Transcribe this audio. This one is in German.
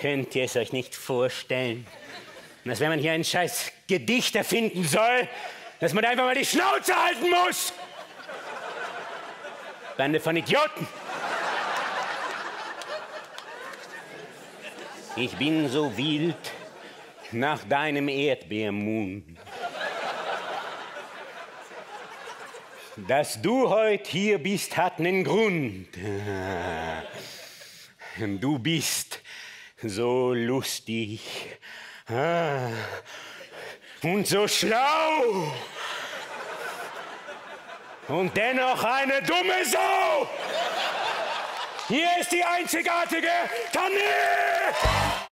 Könnt ihr es euch nicht vorstellen, dass wenn man hier ein scheiß Gedicht erfinden soll, dass man einfach mal die Schnauze halten muss? Bande von Idioten. Ich bin so wild nach deinem Erdbeermund. Dass du heut hier bist, hat nen Grund. Du bist so lustig ah, und so schlau und dennoch eine dumme Sau. Hier ist die einzigartige Tanne!